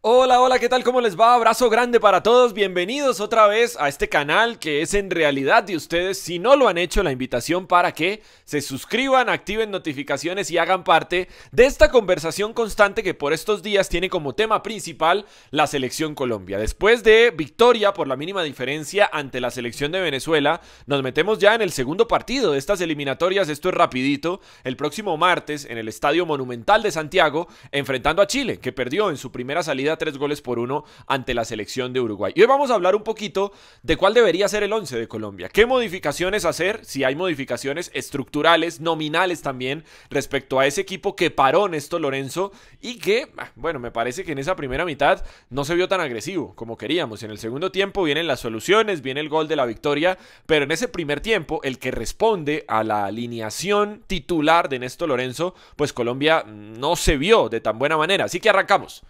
Hola, hola, ¿qué tal? ¿Cómo les va? Abrazo grande para todos. Bienvenidos otra vez a este canal que es en realidad de ustedes. Si no lo han hecho, la invitación para que se suscriban, activen notificaciones y hagan parte de esta conversación constante que por estos días tiene como tema principal la selección Colombia. Después de victoria por la mínima diferencia ante la selección de Venezuela, nos metemos ya en el segundo partido de estas eliminatorias. Esto es rapidito. El próximo martes en el Estadio Monumental de Santiago, enfrentando a Chile, que perdió en su primera salida tres goles por uno ante la selección de Uruguay. Y hoy vamos a hablar un poquito de cuál debería ser el 11 de Colombia. ¿Qué modificaciones hacer? Si hay modificaciones estructurales, nominales también, respecto a ese equipo que paró Néstor Lorenzo y que, ah, bueno, me parece que en esa primera mitad no se vio tan agresivo como queríamos. En el segundo tiempo vienen las soluciones, viene el gol de la victoria, pero en ese primer tiempo, el que responde a la alineación titular de Néstor Lorenzo, pues Colombia no se vio de tan buena manera. Así que arrancamos.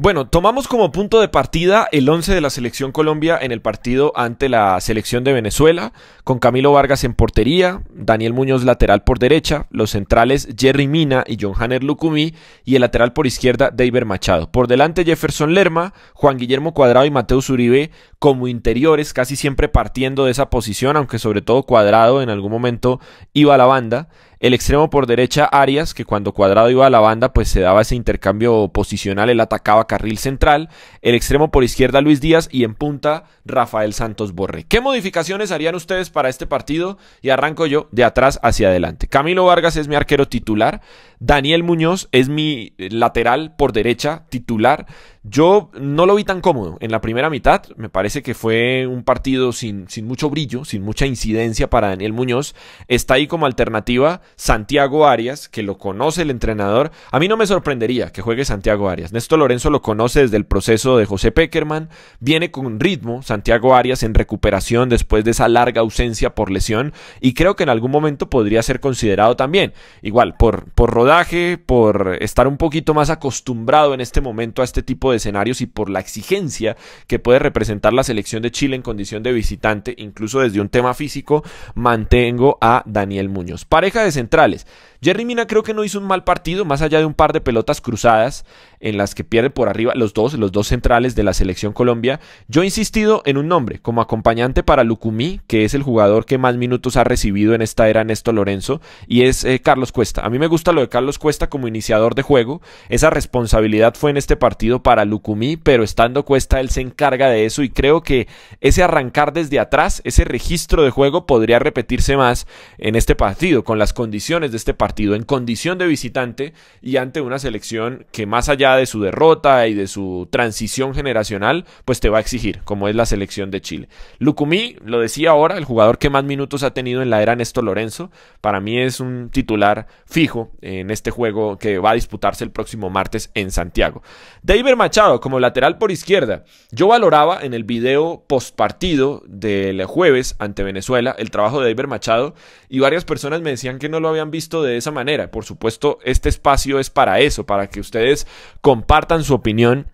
Bueno, tomamos como punto de partida el 11 de la selección Colombia en el partido ante la selección de Venezuela, con Camilo Vargas en portería, Daniel Muñoz lateral por derecha, los centrales Jerry Mina y John Hanner Lucumí y el lateral por izquierda David Machado. Por delante Jefferson Lerma, Juan Guillermo Cuadrado y Mateus Uribe como interiores, casi siempre partiendo de esa posición, aunque sobre todo Cuadrado en algún momento iba a la banda. El extremo por derecha, Arias, que cuando Cuadrado iba a la banda, pues se daba ese intercambio posicional, él atacaba carril central. El extremo por izquierda, Luis Díaz, y en punta, Rafael Santos Borre. ¿Qué modificaciones harían ustedes para este partido? Y arranco yo de atrás hacia adelante. Camilo Vargas es mi arquero titular. Daniel Muñoz es mi lateral por derecha titular. Yo no lo vi tan cómodo en la primera mitad. Me parece que fue un partido sin, sin, mucho brillo, sin mucha incidencia para Daniel Muñoz. Está ahí como alternativa Santiago Arias, que lo conoce el entrenador. A mí no me sorprendería que juegue Santiago Arias. Néstor Lorenzo lo conoce desde el proceso de José Peckerman. Viene con ritmo Santiago Arias en recuperación después de esa larga ausencia por lesión. Y creo que en algún momento podría ser considerado también. Igual, por, por rodaje, por estar un poquito más acostumbrado en este momento a este tipo de escenarios y por la exigencia que puede representar la selección de Chile en condición de visitante, incluso desde un tema físico, mantengo a Daniel Muñoz. Pareja de centrales. Jerry Mina creo que no hizo un mal partido, más allá de un par de pelotas cruzadas en las que pierde por arriba los dos, los dos centrales de la selección Colombia. Yo he insistido en un nombre como acompañante para Lucumí, que es el jugador que más minutos ha recibido en esta era Néstor Lorenzo, y es eh, Carlos Cuesta. A mí me gusta lo de Carlos Cuesta como iniciador de juego. Esa responsabilidad fue en este partido para Lucumí, pero estando Cuesta él se encarga de eso y creo que ese arrancar desde atrás, ese registro de juego podría repetirse más en este partido, con las condiciones de este partido partido en condición de visitante y ante una selección que más allá de su derrota y de su transición generacional, pues te va a exigir, como es la selección de Chile. Lucumí, lo decía ahora, el jugador que más minutos ha tenido en la era Néstor Lorenzo, para mí es un titular fijo en este juego que va a disputarse el próximo martes en Santiago. David Machado como lateral por izquierda. Yo valoraba en el video post partido del jueves ante Venezuela el trabajo de David Machado y varias personas me decían que no lo habían visto de esa manera. Por supuesto, este espacio es para eso, para que ustedes compartan su opinión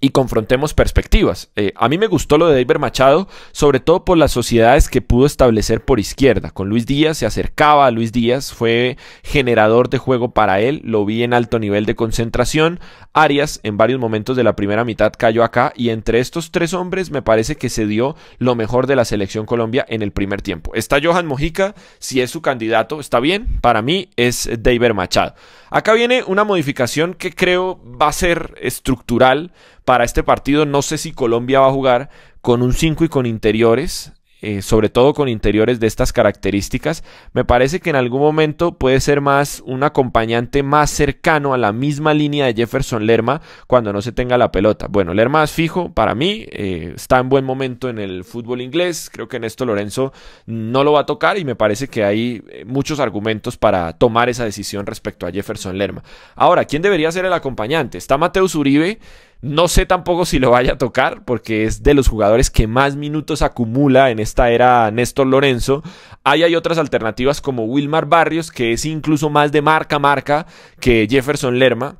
y confrontemos perspectivas. Eh, a mí me gustó lo de David Machado, sobre todo por las sociedades que pudo establecer por izquierda. Con Luis Díaz se acercaba a Luis Díaz, fue generador de juego para él, lo vi en alto nivel de concentración. Arias en varios momentos de la primera mitad cayó acá y entre estos tres hombres me parece que se dio lo mejor de la selección Colombia en el primer tiempo. Está Johan Mojica, si es su candidato, está bien, para mí es David Machado. Acá viene una modificación que creo va a ser estructural para este partido. No sé si Colombia va a jugar con un 5 y con interiores. Eh, sobre todo con interiores de estas características, me parece que en algún momento puede ser más un acompañante más cercano a la misma línea de Jefferson Lerma cuando no se tenga la pelota. Bueno, Lerma es fijo para mí, eh, está en buen momento en el fútbol inglés, creo que en esto Lorenzo no lo va a tocar y me parece que hay eh, muchos argumentos para tomar esa decisión respecto a Jefferson Lerma. Ahora, ¿quién debería ser el acompañante? Está Mateus Uribe no sé tampoco si lo vaya a tocar, porque es de los jugadores que más minutos acumula en esta era Néstor Lorenzo. Ahí hay otras alternativas como Wilmar Barrios, que es incluso más de marca a marca que Jefferson Lerma.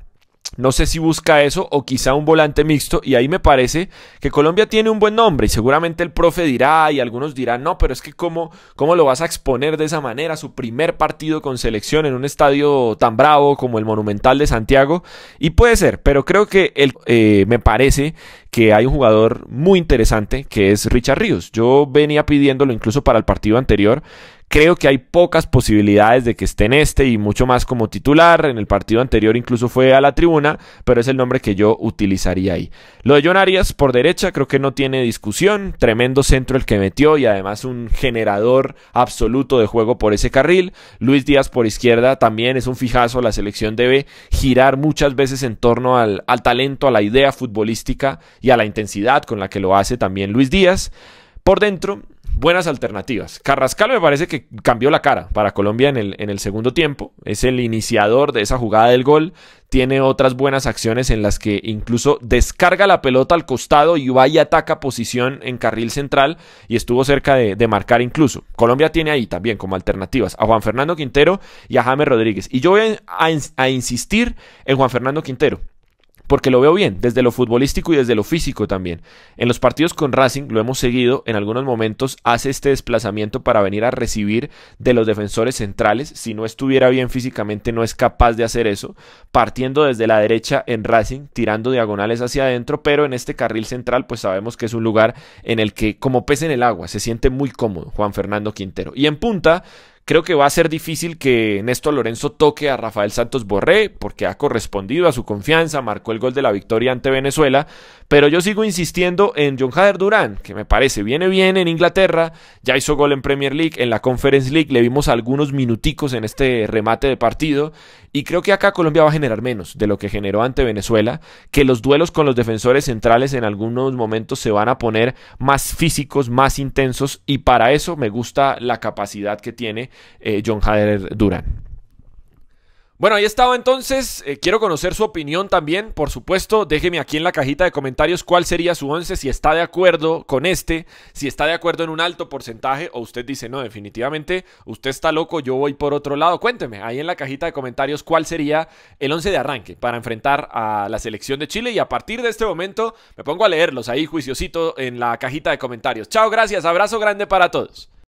No sé si busca eso o quizá un volante mixto y ahí me parece que Colombia tiene un buen nombre y seguramente el profe dirá y algunos dirán, no, pero es que cómo, cómo lo vas a exponer de esa manera, su primer partido con selección en un estadio tan bravo como el Monumental de Santiago y puede ser, pero creo que el, eh, me parece que hay un jugador muy interesante que es Richard Ríos. Yo venía pidiéndolo incluso para el partido anterior Creo que hay pocas posibilidades de que esté en este y mucho más como titular. En el partido anterior incluso fue a la tribuna, pero es el nombre que yo utilizaría ahí. Lo de John Arias por derecha creo que no tiene discusión. Tremendo centro el que metió y además un generador absoluto de juego por ese carril. Luis Díaz por izquierda también es un fijazo. La selección debe girar muchas veces en torno al, al talento, a la idea futbolística y a la intensidad con la que lo hace también Luis Díaz. Por dentro, buenas alternativas. Carrascal me parece que cambió la cara para Colombia en el, en el segundo tiempo. Es el iniciador de esa jugada del gol. Tiene otras buenas acciones en las que incluso descarga la pelota al costado y va y ataca posición en carril central y estuvo cerca de, marcar incluso. Colombia tiene ahí también como alternativas a Juan Fernando Quintero y a James Rodríguez. Y yo voy a insistir en Juan Fernando Quintero porque lo veo bien, desde lo futbolístico y desde lo físico también. En los partidos con Racing lo hemos seguido, en algunos momentos hace este desplazamiento para venir a recibir de los defensores centrales, si no estuviera bien físicamente no es capaz de hacer eso, partiendo desde la derecha en Racing, tirando diagonales hacia adentro, pero en este carril central pues sabemos que es un lugar en el que como pez en el agua se siente muy cómodo Juan Fernando Quintero. Y en punta Creo que va a ser difícil que Néstor Lorenzo toque a Rafael Santos Borré, porque ha correspondido a su confianza, marcó el gol de la victoria ante Venezuela, pero yo sigo insistiendo en John Hader Durán, que me parece viene bien en Inglaterra, ya hizo gol en Premier League, en la Conference League le vimos algunos minuticos en este remate de partido, y creo que acá Colombia va a generar menos de lo que generó ante Venezuela, que los duelos con los defensores centrales en algunos momentos se van a poner más físicos, más intensos, y para eso me gusta la capacidad que tiene eh, John Hader Duran. Bueno, ahí estaba entonces. Eh, quiero conocer su opinión también. Por supuesto, déjeme aquí en la cajita de comentarios cuál sería su 11, si está de acuerdo con este, si está de acuerdo en un alto porcentaje o usted dice, no, definitivamente, usted está loco, yo voy por otro lado. Cuénteme ahí en la cajita de comentarios cuál sería el 11 de arranque para enfrentar a la selección de Chile y a partir de este momento me pongo a leerlos ahí juiciosito en la cajita de comentarios. Chao, gracias, abrazo grande para todos.